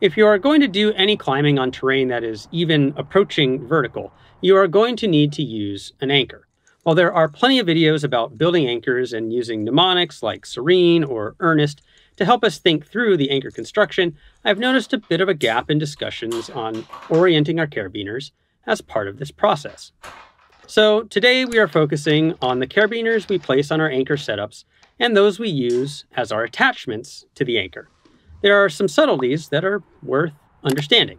If you are going to do any climbing on terrain that is even approaching vertical, you are going to need to use an anchor. While there are plenty of videos about building anchors and using mnemonics like Serene or Ernest to help us think through the anchor construction, I've noticed a bit of a gap in discussions on orienting our carabiners as part of this process. So today we are focusing on the carabiners we place on our anchor setups and those we use as our attachments to the anchor. There are some subtleties that are worth understanding.